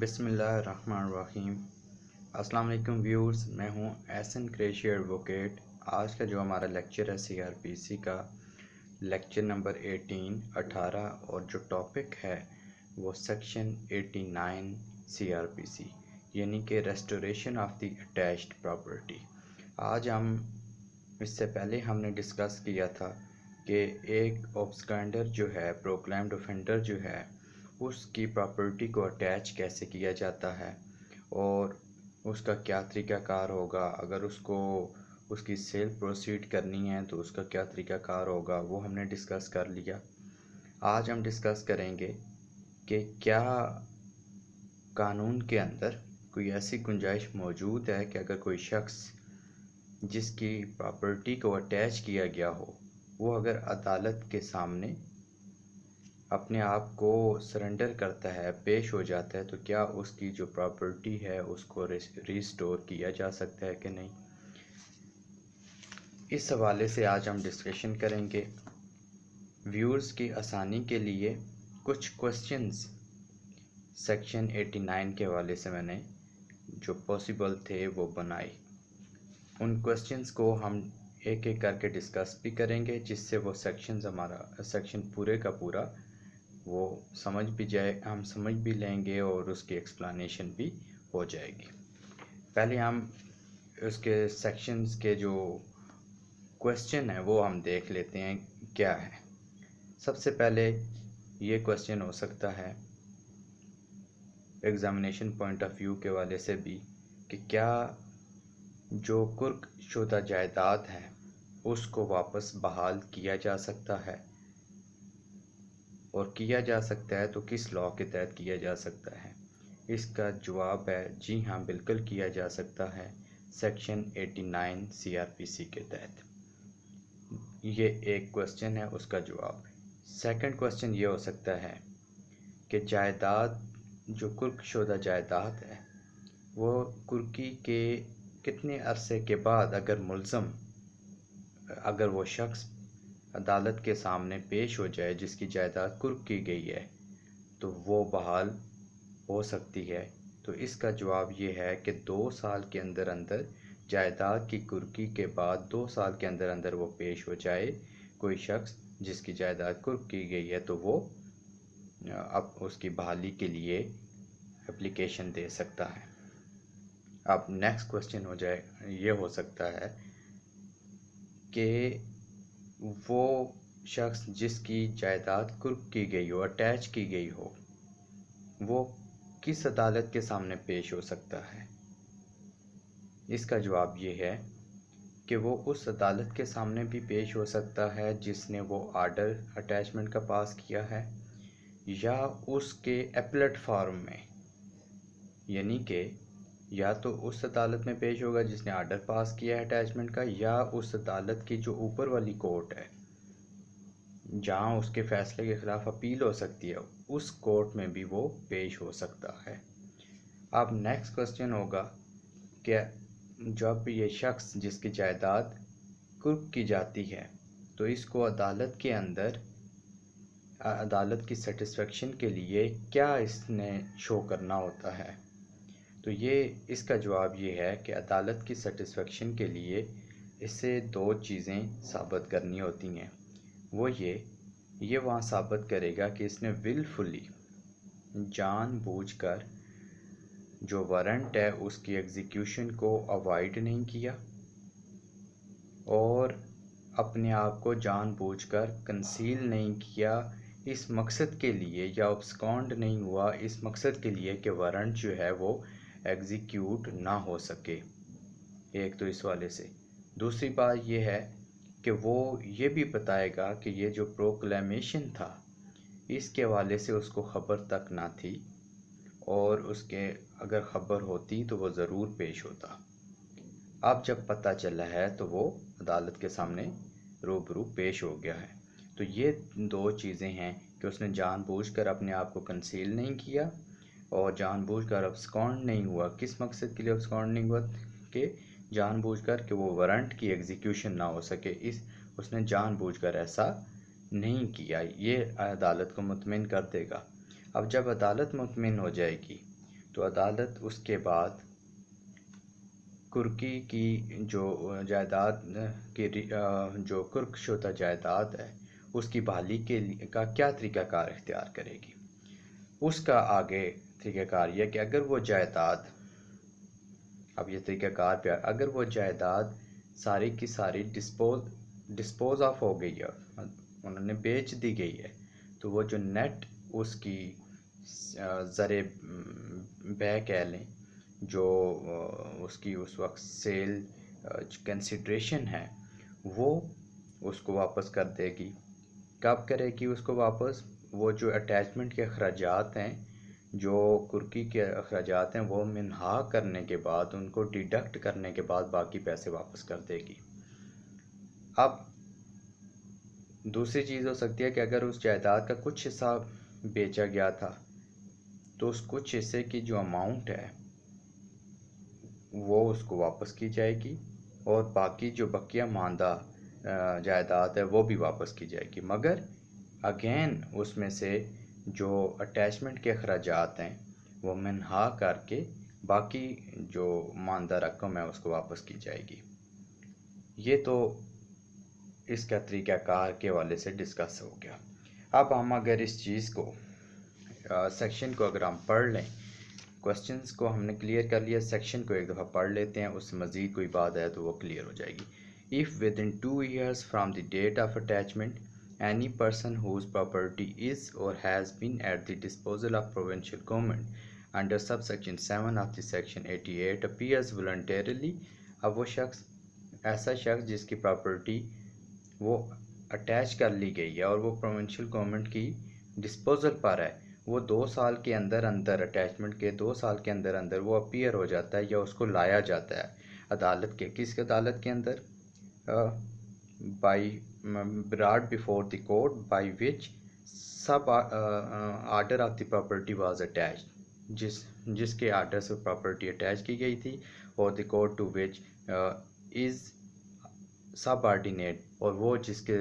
بسم اللہ الرحمن الرحیم۔ السلام علیکم ویورز، میں ہوں ایسن کریشی ایڈوکیٹ۔ آج کا جو ہمارا لیکچر ہے سی آر پی سی کا، لیکچر نمبر ایٹین، اٹھارہ، اور جو ٹاپک ہے وہ section eighty nine C R P C یعنی کہ restoration of the attached property. آج ہم، اس سے پہلے ہم نے ڈسکس کیا تھا کہ ایک آبسکینڈر جو ہے، پروکلائمڈ اوفینڈر جو ہے اس کی پراپرٹی کو اٹیچ کیسے کیا جاتا ہے اور اس کا کیا طریقہ کار ہوگا؟ اگر اس کو اس کی سیل پروسیڈ کرنی ہے تو اس کا کیا طریقہ کار ہوگا؟ وہ ہم نے ڈسکس کر لیا۔ آج ہم ڈسکس کریں گے کہ کیا قانون کے اندر کوئی ایسی گنجائش موجود ہے کہ اگر کوئی شخص جس کی پراپرٹی کو اٹیچ کیا گیا ہو، وہ اگر عدالت کے سامنے اپنے آپ کو سرنڈر کرتا ہے، پیش ہو جاتا ہے، تو کیا اس کی جو پراپرٹی ہے، اس کو ریسٹور کیا جا سکتا ہے کہ نہیں؟ اس حوالے سے آج ہم ڈسکشن کریں گے۔ ویورز کی آسانی کے لیے کچھ کوشچنز سیکشن ایٹی نائن کے حوالے سے میں نے جو پاسبل تھے وہ بنائے۔ ان کوشچنز کو ہم ایک ایک کر کے ڈسکس بھی کریں گے، جس سے وہ سیکشنز ہمارا سیکشن پورے کا پورا وہ سمجھ بھی جائے، ہم سمجھ بھی لیں گے اور اس کی ایکسپلانیشن بھی ہو جائے گی۔ پہلے ہم اس کے سیکشنز کے جو کوشچن ہیں وہ ہم دیکھ لیتے ہیں کیا ہے۔ سب سے پہلے یہ کوشچن ہو سکتا ہے ایگزامینیشن پوائنٹ آف ویو کے والے سے بھی کہ کیا جو کرک شدہ جائیداد ہے اس کو واپس بحال کیا جا سکتا ہے۔ اور کیا جا سکتا ہے تو کس لاء کے تحت کیا جا سکتا ہے؟ اس کا جواب ہے جی ہاں بالکل کیا جا سکتا ہے۔ Section eighty nine C R P C کے تحت۔ یہ ایک کوشچن ہے، اس کا جواب۔ سیکنڈ کوشچن یہ ہو سکتا ہے کہ جائیداد، جو کرک شدہ جائیداد ہے، وہ کرکی کے کتنے عرصے کے بعد اگر ملزم، اگر وہ شخص عدالت کے سامنے پیش ہو جائے جس کی جائیداد کرک کی گئی ہے، تو وہ بحال ہو سکتی ہے۔ تو اس کا جواب یہ ہے کہ دو سال کے اندر اندر جائیداد کی کرکی کے بعد دو سال کے اندر اندر وہ پیش ہو جائے کوئی شخص جس کی جائیداد کرک کی گئی ہے، تو وہ اب اس کی بحالی کے لیے اپلیکیشن دے سکتا ہے۔ اب نیکسٹ کوشچن ہو جائے، یہ ہو سکتا ہے کہ وہ شخص جس کی جائیداد کرک کی گئی ہو، اٹیچ کی گئی ہو، وہ کس عدالت کے سامنے پیش ہو سکتا ہے؟ اس کا جواب یہ ہے کہ وہ اس عدالت کے سامنے بھی پیش ہو سکتا ہے جس نے وہ آرڈر اٹیچمنٹ کا پاس کیا ہے، یا اس کے اپلٹ فارم میں یعنی کہ یا تو اس عدالت میں پیش ہوگا جس نے آرڈر پاس کیا ہے اٹیچمنٹ کا، یا اس عدالت کی جو اوپر والی کورٹ ہے، جہاں اس کے فیصلے کے خلاف اپیل ہو سکتی ہے، اس کورٹ میں بھی وہ پیش ہو سکتا ہے۔ اب نیکسٹ کوشچن ہوگا کہ جب یہ شخص جس کی جائیداد کرک کی جاتی ہے، تو اس کو عدالت کے اندر، عدالت کی سیٹسفیکشن کے لیے کیا اس نے شو کرنا ہوتا ہے؟ تو یہ اس کا جواب یہ ہے کہ عدالت کی سیٹسفیکشن کے لیے اسے دو چیزیں ثابت کرنی ہوتی ہیں۔ وہ یہ یہ وہاں ثابت کرے گا کہ اس نے ول فلی جان بوجھ کر جو وارنٹ ہے اس کی ایگزیکیوشن کو اوائڈ نہیں کیا اور اپنے آپ کو جان بوجھ کر کنسیل نہیں کیا۔ اس مقصد کے لیے یا ابسکانڈ نہیں ہوا، اس مقصد کے لیے کہ وارنٹ جو ہے وہ ایگزیکیوٹ نہ ہو سکے۔ ایک تو اس والے سے۔ دوسری بات یہ ہے کہ وہ یہ بھی بتائے گا کہ یہ جو پروکلیمیشن تھا، اس کے والے سے اس کو خبر تک نہ تھی اور اس کے اگر خبر ہوتی تو وہ ضرور پیش ہوتا۔ اب جب پتہ چلا ہے تو وہ عدالت کے سامنے روبرو پیش ہو گیا ہے۔ تو یہ دو چیزیں ہیں کہ اس نے جان بوجھ کر اپنے آپ کو کنسیل نہیں کیا اور جان بوجھ کر ابسکانڈ نہیں ہوا۔ کس مقصد کے لیے ابسکانڈ نہیں ہوا؟ کہ جان بوجھ کر کہ وہ وارنٹ کی ایگزیکیوشن نہ ہو سکے۔ اس اس نے جان بوجھ کر ایسا نہیں کیا۔ یہ عدالت کو مطمئن کر دے گا۔ اب جب عدالت مطمئن ہو جائے گی، تو عدالت اس کے بعد کرکی کی جو جائیداد، کی جو کرک شدہ جائیداد ہے، اس کی بحالی کے کا کیا طریقہ کار اختیار کرے گی؟ اس کا آگے طریقہ کار یہ کہ اگر وہ جائیداد، اب یہ طریقہ کار پہ اگر وہ جائیداد ساری کی ساری ڈسپوز ڈسپوز آف ہو گئی ہے، انہوں نے بیچ دی گئی ہے، تو وہ جو نیٹ اس کی ذرے بے کہہ لیں، جو اس کی اس وقت سیل کنسیڈریشن ہے، وہ اس کو واپس کر دے گی۔ کب کرے گی اس کو واپس؟ وہ جو اٹیچمنٹ کے اخراجات ہیں، جو کرکی کے اخراجات ہیں، وہ منہا کرنے کے بعد، ان کو ڈیڈکٹ کرنے کے بعد باقی پیسے واپس کر دے گی۔ اب دوسری چیز ہو سکتی ہے کہ اگر اس جائیداد کا کچھ حصہ بیچا گیا تھا، تو اس کچھ حصے کی جو اماؤنٹ ہے، وہ اس کو واپس کی جائے گی اور باقی جو بقیہ ماندہ جائیداد ہے، وہ بھی واپس کی جائے گی۔ مگر اگین اس میں سے جو اٹیچمنٹ کے اخراجات ہیں، وہ منہا کر کے باقی جو ماندہ رقم ہے، اس کو واپس کی جائے گی۔ یہ تو اس کا طریقہ کار کے والے سے ڈسکس ہو گیا۔ اب ہم اگر اس چیز کو سیکشن کو اگر ہم پڑھ لیں کوشچنس کو ہم نے کلیئر کر لیا سیکشن کو ایک دفعہ پڑھ لیتے ہیں، اس سے مزید کوئی بات ہے تو وہ کلیئر ہو جائے گی۔ If within two years from the date of attachment any person whose property is or has been at the disposal of provincial government under sub section seven of the section eighty eight appears voluntarily اب وہ شخص ایسا شخص جس کی property وہ attach کر لی گئی ہے اور وہ پروونشل گورنمنٹ کی ڈسپوزل پر ہے وہ دو سال کے اندر اندر اٹیچمنٹ کے دو سال کے اندر اندر وہ اپیئر ہو جاتا ہے یا اس کو لایا جاتا ہے عدالت کے کس عدالت کے اندر by brought before the court by which sub order of the property was attach جس جس کے آرڈر سے پراپرٹی اٹیچ کی گئی تھی اور the court to which is subordinate اور وہ جس کے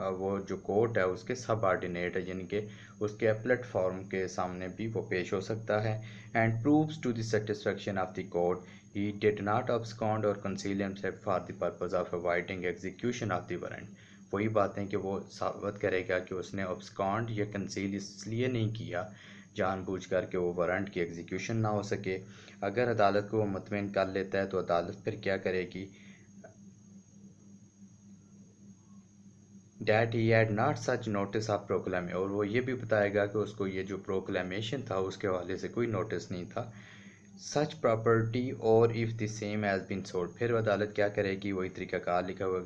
uh, وہ جو کورٹ ہے اس کے سب آرڈینیٹ ہے یعنی کہ اس کے پلیٹ فارم کے سامنے بھی وہ پیش ہو سکتا ہے۔ And proves to the satisfaction of the court he did not abscond or conceal set for the purpose of avoiding execution of the warrant وہی باتیں کہ وہ ثابت کرے گا کہ اس نے ابسکانڈ یا کنسیل اس لیے نہیں کیا، جان بوجھ کر کے وہ وارنٹ کی ایگزیکیوشن نہ ہو سکے۔ اگر عدالت کو وہ مطمئن کر لیتا ہے تو عدالت پھر کیا کرے گی؟ That he had not such notice of proclaim اور وہ یہ بھی بتائے گا کہ اس کو یہ جو پروکلیمیشن تھا، اس کے حوالے سے کوئی نوٹس نہیں تھا۔ Such property or if the same has been sold پھر عدالت کیا کرے گی؟ وہی طریقہ کار لکھا ہوا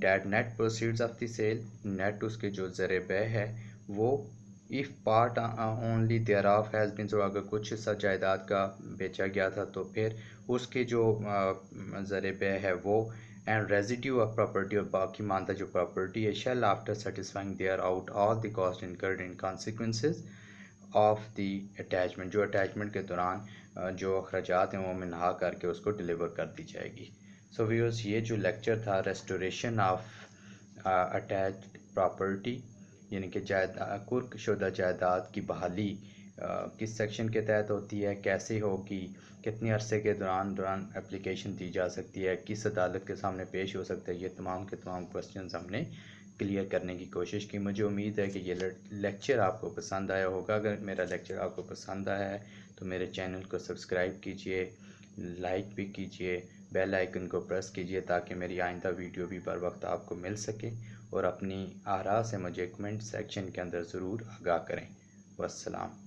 that net proceeds of the sale, net اس کے جو ذر بے ہے، وہ if part only thereof has been سو اگر کچھ حصہ جائیداد کا بیچا گیا تھا، تو پھر اس کے جو ذر بے ہے وہ اینڈ ریزیڈیو آف پراپرٹی اور باقی ماندہ جو پراپرٹی ہے shall after satisfying there out all the cost incurred in consequences of the attachment جو اٹیچمنٹ کے دوران جو اخراجات ہیں، وہ منہا کر کے اس کو ڈلیور کر دی جائے گی۔ سو ویورس یہ جو لیکچر تھا ریسٹوریشن آف اٹیچ پراپرٹی یعنی کہ جائیداد کرک شدہ جائیداد کی بحالی کس سیکشن کے تحت ہوتی ہے کیسے ہوگی کتنے عرصے کے دوران دوران اپلیکیشن دی جا سکتی ہے کس عدالت کے سامنے پیش ہو سکتا ہے یہ تمام کے تمام کوشچنز ہم نے کلیئر کرنے کی کوشش کی مجھے امید ہے کہ یہ لیکچر آپ کو پسند آیا ہوگا اگر میرا لیکچر آپ کو پسند آیا ہے تو میرے چینل کو سبسکرائب کیجیے لائک بھی کیجیے بیل آئیکن کو پریس کیجیے تاکہ میری آئندہ ویڈیو بھی بر وقت آپ کو مل سکے اور اپنی آراء سے مجھے کمنٹ سیکشن کے اندر ضرور آگاہ کریں۔ والسلام۔